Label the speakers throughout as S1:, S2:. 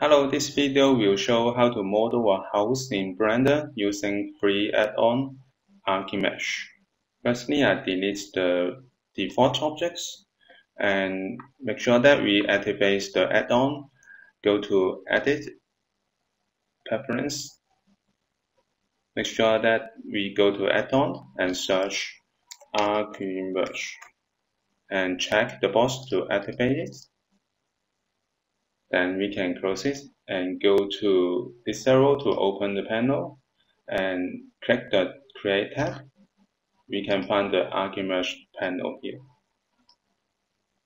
S1: Hello, this video will show how to model a house in Blender using free add-on Archimesh. Firstly, I delete the default objects and make sure that we activate the add-on. Go to Edit, Preference. Make sure that we go to add-on and search Archimesh and check the box to activate it then we can close it and go to this arrow to open the panel and click the Create tab. We can find the Archimesh panel here.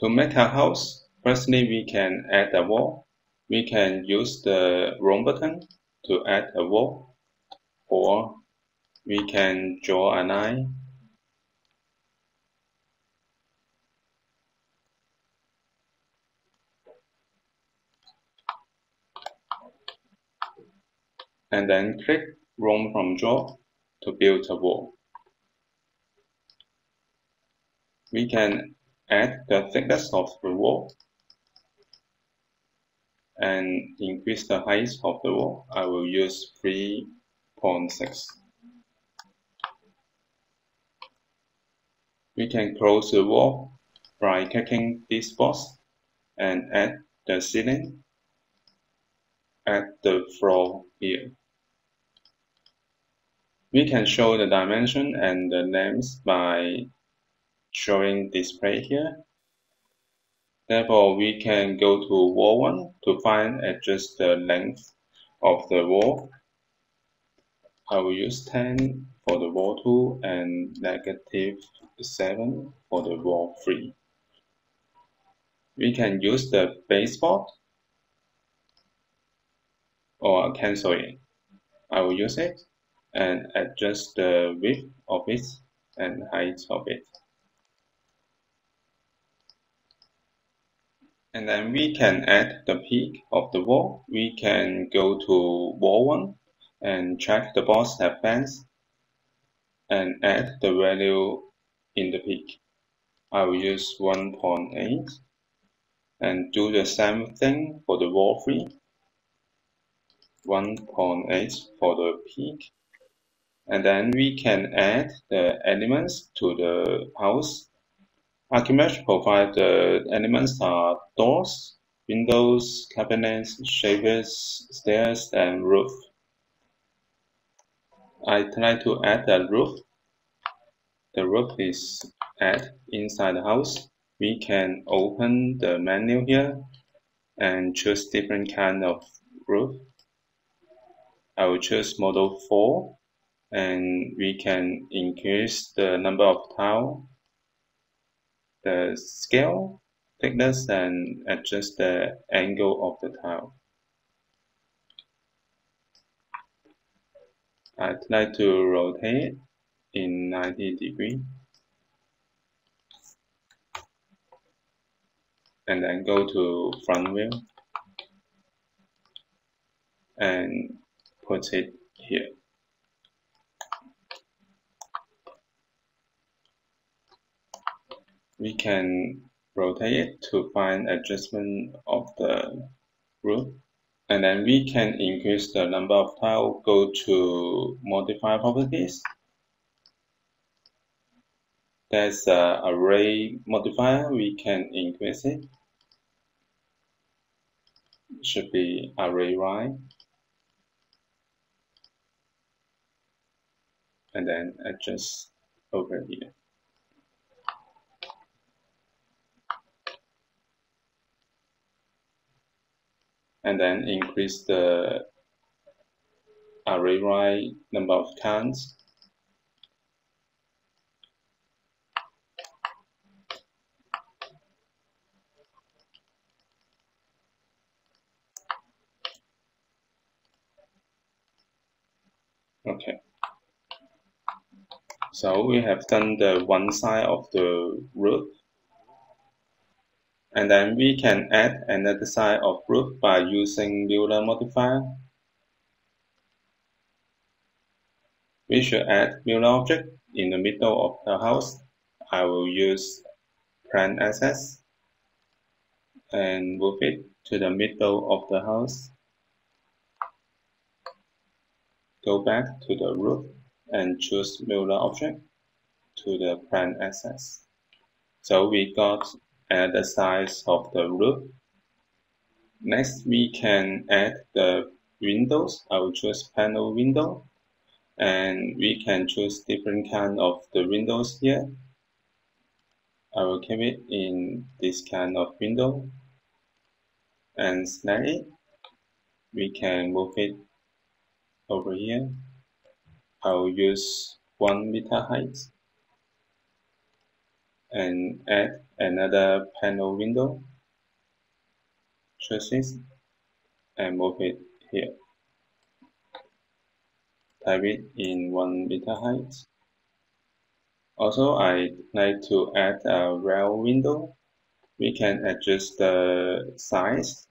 S1: To make a house, firstly we can add a wall. We can use the Room button to add a wall or we can draw a line and then click Room from Draw to build a wall. We can add the thickness of the wall and increase the height of the wall. I will use 3.6. We can close the wall by clicking this box and add the ceiling at the floor here. We can show the dimension and the names by showing display here. Therefore, we can go to wall 1 to find adjust the length of the wall. I will use 10 for the wall 2 and negative 7 for the wall 3. We can use the baseboard or cancel it. I will use it and adjust the width of it and height of it. And then we can add the peak of the wall. We can go to wall 1 and check the box have fence and add the value in the peak. I will use 1.8 and do the same thing for the wall 3. 1.8 for the peak and then we can add the elements to the house. Archimesh provides the elements are doors, windows, cabinets, shavers, stairs, and roof. I try to add a roof. The roof is add inside the house. We can open the menu here and choose different kind of roof. I will choose model 4 and we can increase the number of tile, the scale, thickness, and adjust the angle of the tile. I'd like to rotate in 90 degree and then go to front view and put it here. We can rotate it to find adjustment of the roof and then we can increase the number of tile go to modify properties. There's a array modifier we can increase it. Should be array right and then adjust over here and then increase the array number of counts okay. So we have done the one side of the roof and then we can add another side of roof by using Mirror modifier. We should add Mirror object in the middle of the house. I will use plain axes and move it to the middle of the house. Go back to the roof and choose Mirror object to the plain axes. So we got the size of the roof. Next, we can add the windows. I will choose panel window and we can choose different kind of the windows here. I will keep it in this kind of window and select it. We can move it over here. I will use one meter height and add another panel window, choose this and move it here. Type it in 1 meter height. Also, I like to add a rail window. We can adjust the size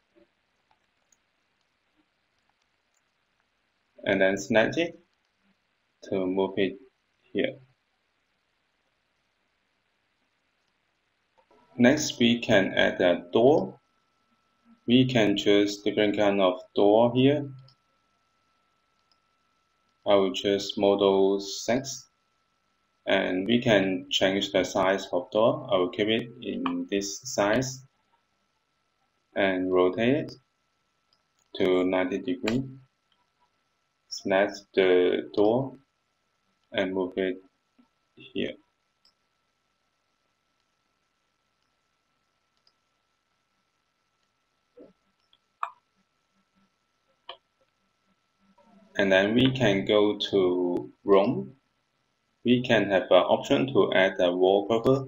S1: and then select it to move it here. Next, we can add a door. We can choose different kind of door here. I will choose model 6 and we can change the size of door. I will keep it in this size and rotate it to 90 degree. Select the door and move it here. And then we can go to room. We can have an option to add a wallpaper.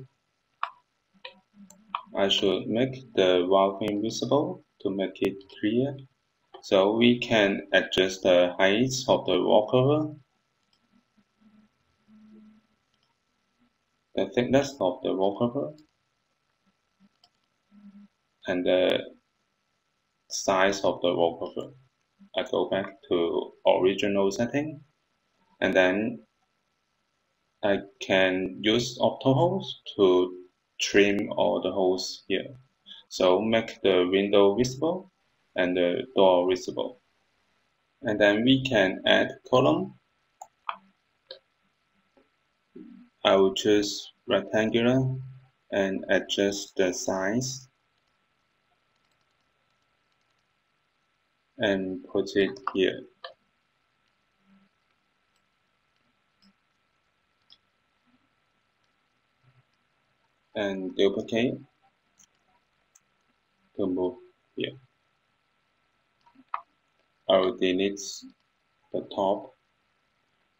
S1: I should make the wall invisible to make it clear. So we can adjust the height of the wallpaper, the thickness of the wallpaper, and the size of the wallpaper. I go back to original setting and then I can use Auto Holes to trim all the holes here. So make the window visible and the door visible. And then we can add column. I will choose rectangular and adjust the size and put it here. And duplicate to move here. I will delete the top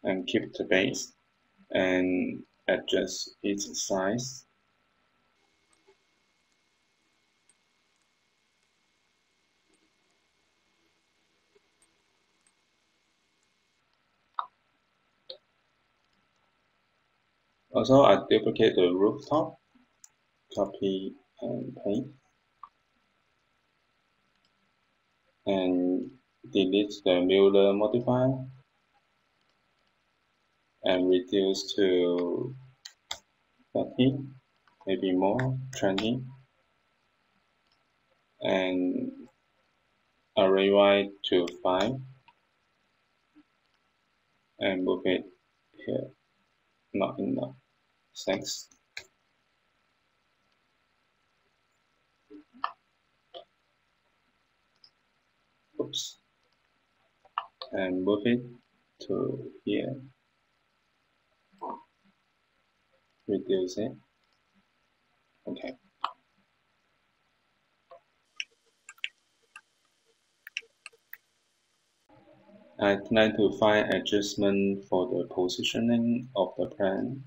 S1: and keep the base and adjust its size Also, I duplicate the rooftop, copy and paste, and delete the Mirror modifier, and reduce to 30, maybe more, 20, and array wide to 5, and move it here, not enough. Thanks. Oops. And move it to here. Reduce it. Okay. I plan to find adjustment for the positioning of the plan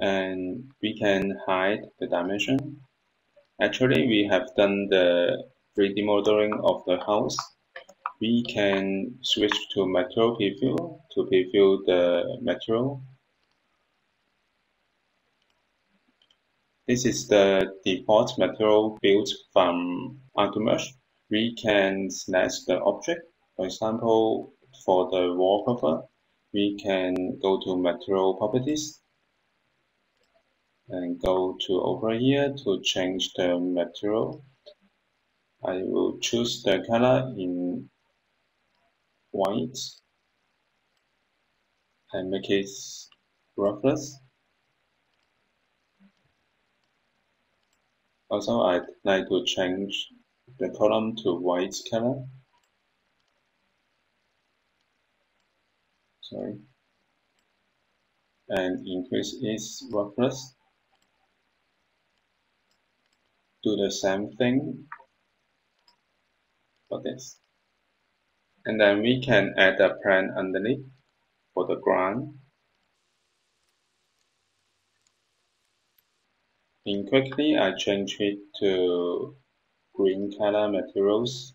S1: and we can hide the dimension. Actually, we have done the 3D modeling of the house. We can switch to material preview to preview the material. This is the default material built from Archimesh. We can select the object. For example, for the wallpaper, we can go to material properties and go to over here to change the material I will choose the color in white and make it roughness. Also, I'd like to change the column to white color. Sorry. And increase its roughness. Do the same thing for this. And then we can add a plant underneath for the ground. In quickly, I change it to green color materials.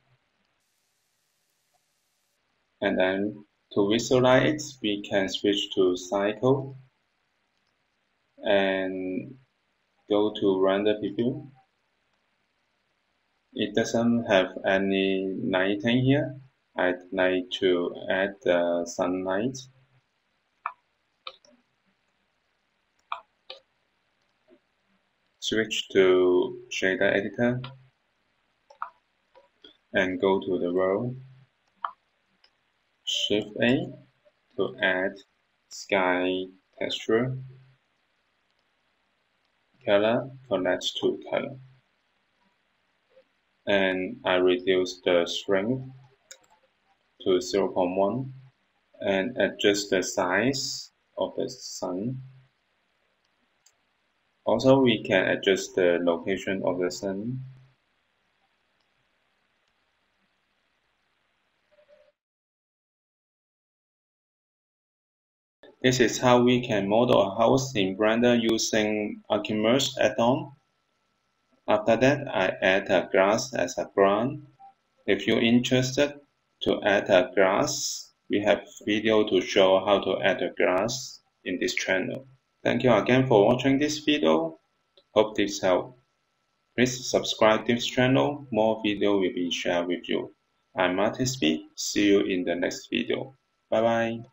S1: And then to visualize it, we can switch to cycle and go to render preview. It doesn't have any lighting here. I'd like to add the sunlight. Switch to shader editor and go to the world. Shift A to add sky texture. Color connects to color. And I reduce the strength to 0.1 and adjust the size of the sun. Also, we can adjust the location of the sun. This is how we can model a house in Blender using Archimesh add-on. After that, I add a grass as a ground. If you're interested to add a grass, we have video to show how to add a grass in this channel. Thank you again for watching this video. Hope this helped. Please subscribe this channel. More video will be shared with you. I'm Martin Speed. See you in the next video. Bye bye.